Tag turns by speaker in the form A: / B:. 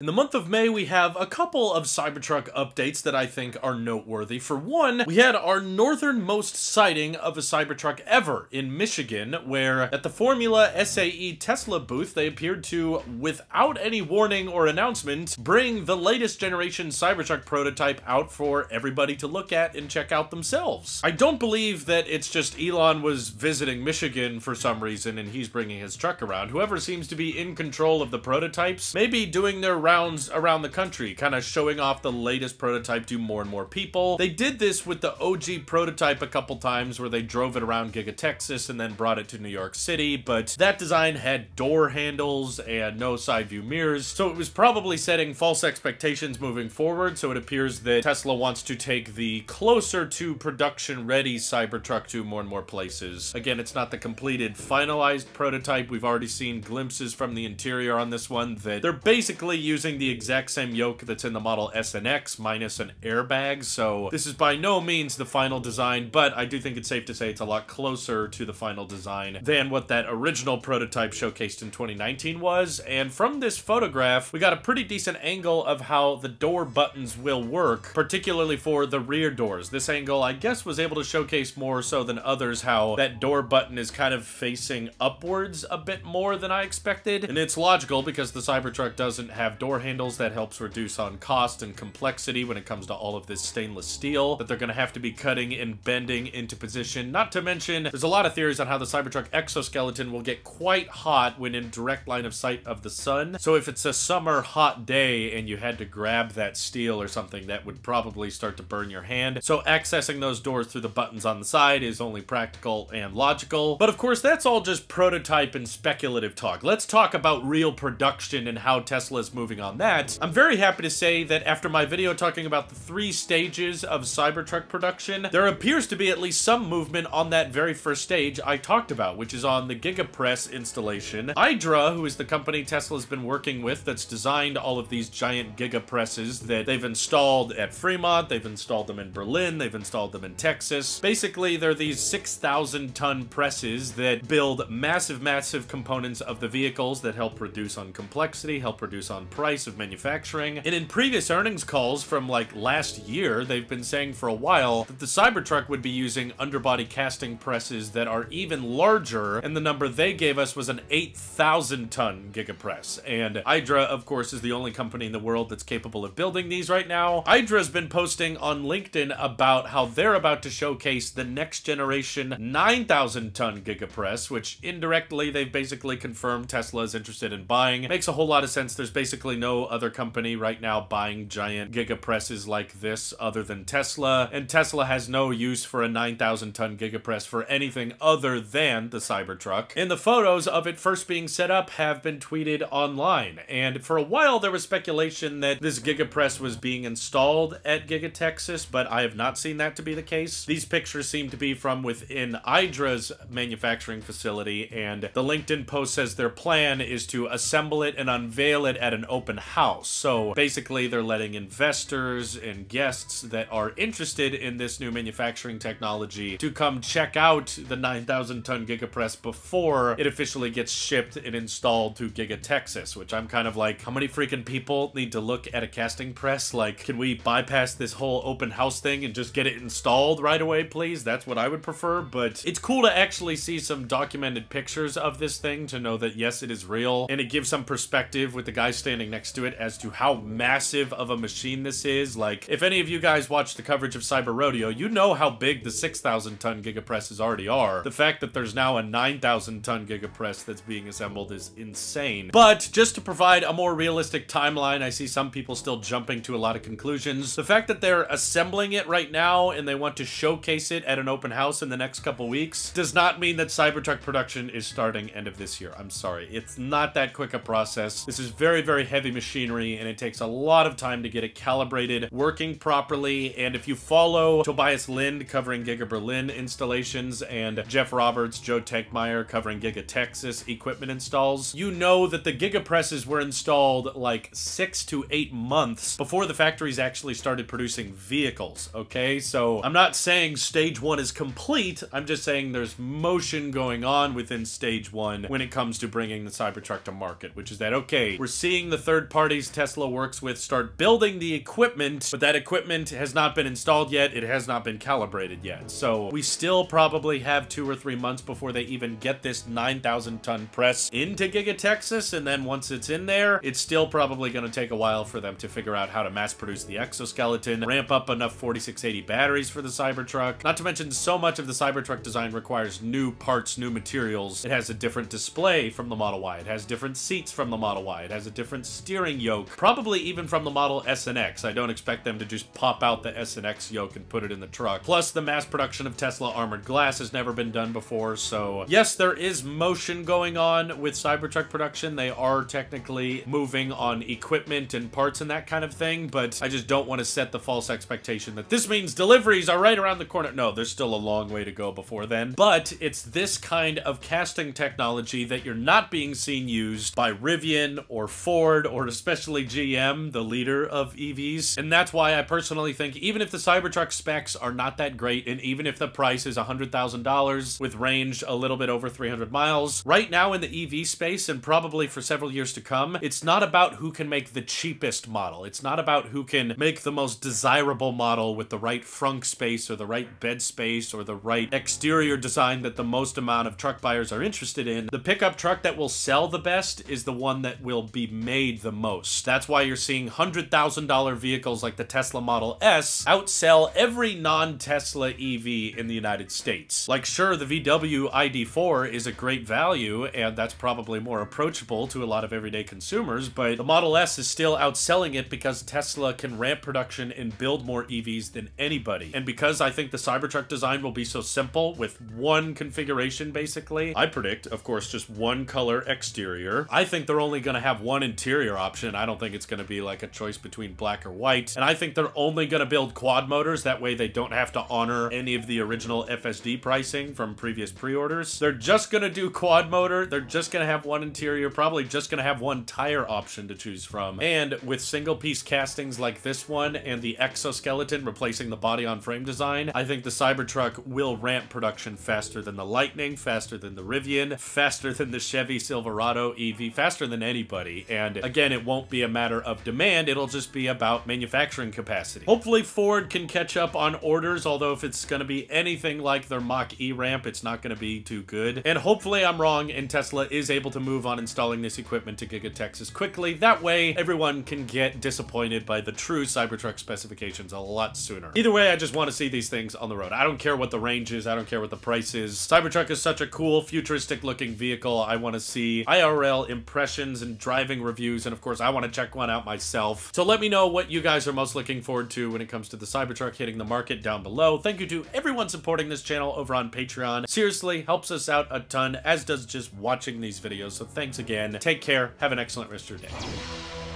A: In the month of May, we have a couple of Cybertruck updates that I think are noteworthy. For one, we had our northernmost sighting of a Cybertruck ever in Michigan, where at the Formula SAE Tesla booth, they appeared to, without any warning or announcement, bring the latest generation Cybertruck prototype out for everybody to look at and check out themselves. I don't believe that it's just Elon was visiting Michigan for some reason and he's bringing his truck around. Whoever seems to be in control of the prototypes may be doing their rounds around the country, kind of showing off the latest prototype to more and more people. They did this with the OG prototype a couple times where they drove it around Giga Texas and then brought it to New York City, but that design had door handles and no side view mirrors, so it was probably setting false expectations moving forward, so it appears that Tesla wants to take the closer to production ready Cybertruck to more and more places. Again, it's not the completed finalized prototype. We've already seen glimpses from the interior on this one that they're basically using using the exact same yoke that's in the Model S and X minus an airbag, so this is by no means the final design, but I do think it's safe to say it's a lot closer to the final design than what that original prototype showcased in 2019 was, and from this photograph, we got a pretty decent angle of how the door buttons will work, particularly for the rear doors. This angle, I guess, was able to showcase more so than others how that door button is kind of facing upwards a bit more than I expected, and it's logical because the Cybertruck doesn't have door door handles that helps reduce on cost and complexity when it comes to all of this stainless steel that they're going to have to be cutting and bending into position. Not to mention, there's a lot of theories on how the Cybertruck exoskeleton will get quite hot when in direct line of sight of the sun. So if it's a summer hot day and you had to grab that steel or something, that would probably start to burn your hand. So accessing those doors through the buttons on the side is only practical and logical. But of course, that's all just prototype and speculative talk. Let's talk about real production and how Tesla is moving on that, I'm very happy to say that after my video talking about the three stages of Cybertruck production, there appears to be at least some movement on that very first stage I talked about, which is on the GigaPress installation. IDRA, who is the company Tesla's been working with that's designed all of these giant GigaPresses that they've installed at Fremont, they've installed them in Berlin, they've installed them in Texas. Basically, they're these 6,000 ton presses that build massive, massive components of the vehicles that help reduce on complexity, help reduce on price, price of manufacturing. And in previous earnings calls from like last year, they've been saying for a while that the Cybertruck would be using underbody casting presses that are even larger, and the number they gave us was an 8,000 ton gigapress. And Hydra, of course, is the only company in the world that's capable of building these right now. Hydra's been posting on LinkedIn about how they're about to showcase the next generation 9,000 ton gigapress, which indirectly they've basically confirmed Tesla is interested in buying. Makes a whole lot of sense. There's basically no other company right now buying giant gigapresses like this other than Tesla, and Tesla has no use for a 9,000 ton gigapress for anything other than the Cybertruck. And the photos of it first being set up have been tweeted online, and for a while there was speculation that this gigapress was being installed at Giga Texas, but I have not seen that to be the case. These pictures seem to be from within IDRA's manufacturing facility, and the LinkedIn post says their plan is to assemble it and unveil it at an open open house. So basically, they're letting investors and guests that are interested in this new manufacturing technology to come check out the 9,000 ton Gigapress before it officially gets shipped and installed to Giga Texas, which I'm kind of like, how many freaking people need to look at a casting press? Like, can we bypass this whole open house thing and just get it installed right away, please? That's what I would prefer, but it's cool to actually see some documented pictures of this thing to know that yes, it is real, and it gives some perspective with the guy standing next to it as to how massive of a machine this is. Like, if any of you guys watch the coverage of Cyber Rodeo, you know how big the 6,000 ton gigapresses already are. The fact that there's now a 9,000 ton gigapress that's being assembled is insane. But just to provide a more realistic timeline, I see some people still jumping to a lot of conclusions. The fact that they're assembling it right now and they want to showcase it at an open house in the next couple weeks does not mean that Cybertruck production is starting end of this year. I'm sorry. It's not that quick a process. This is very, very heavy heavy machinery and it takes a lot of time to get it calibrated, working properly. And if you follow Tobias Lindh covering Giga Berlin installations and Jeff Roberts, Joe Tegtmeyer covering Giga Texas equipment installs, you know that the Giga presses were installed like six to eight months before the factories actually started producing vehicles, okay? So I'm not saying stage one is complete, I'm just saying there's motion going on within stage one when it comes to bringing the Cybertruck to market, which is that, okay, we're seeing the third parties Tesla works with start building the equipment, but that equipment has not been installed yet. It has not been calibrated yet. So we still probably have two or three months before they even get this 9,000 ton press into Giga Texas. And then once it's in there, it's still probably going to take a while for them to figure out how to mass produce the exoskeleton, ramp up enough 4680 batteries for the Cybertruck. Not to mention so much of the Cybertruck design requires new parts, new materials. It has a different display from the Model Y. It has different seats from the Model Y. It has a different steering yoke, probably even from the Model S and X. I don't expect them to just pop out the S and X yoke and put it in the truck. Plus, the mass production of Tesla armored glass has never been done before, so yes, there is motion going on with Cybertruck production. They are technically moving on equipment and parts and that kind of thing, but I just don't want to set the false expectation that this means deliveries are right around the corner. No, there's still a long way to go before then. But it's this kind of casting technology that you're not being seen used by Rivian or Ford or especially GM, the leader of EVs. And that's why I personally think even if the Cybertruck specs are not that great and even if the price is $100,000 with range a little bit over 300 miles, right now in the EV space and probably for several years to come, it's not about who can make the cheapest model. It's not about who can make the most desirable model with the right frunk space or the right bed space or the right exterior design that the most amount of truck buyers are interested in. The pickup truck that will sell the best is the one that will be made the most. That's why you're seeing $100,000 vehicles like the Tesla Model S outsell every non-Tesla EV in the United States. Like sure, the VW ID4 is a great value and that's probably more approachable to a lot of everyday consumers, but the Model S is still outselling it because Tesla can ramp production and build more EVs than anybody. And because I think the Cybertruck design will be so simple with one configuration basically, I predict, of course, just one color exterior. I think they're only going to have one interior option. I don't think it's going to be like a choice between black or white. And I think they're only going to build quad motors. That way they don't have to honor any of the original FSD pricing from previous pre-orders. They're just going to do quad motor. They're just going to have one interior, probably just going to have one tire option to choose from. And with single piece castings like this one and the exoskeleton replacing the body on frame design, I think the Cybertruck will ramp production faster than the Lightning, faster than the Rivian, faster than the Chevy Silverado EV, faster than anybody. And again, it won't be a matter of demand, it'll just be about manufacturing capacity. Hopefully Ford can catch up on orders, although if it's going to be anything like their Mach-E ramp, it's not going to be too good. And hopefully I'm wrong and Tesla is able to move on installing this equipment to Giga Texas quickly. That way, everyone can get disappointed by the true Cybertruck specifications a lot sooner. Either way, I just want to see these things on the road. I don't care what the range is. I don't care what the price is. Cybertruck is such a cool, futuristic looking vehicle. I want to see IRL impressions and driving And of course, I want to check one out myself. So let me know what you guys are most looking forward to when it comes to the Cybertruck hitting the market down below. Thank you to everyone supporting this channel over on Patreon. Seriously, helps us out a ton, as does just watching these videos. So thanks again. Take care. Have an excellent rest of your day.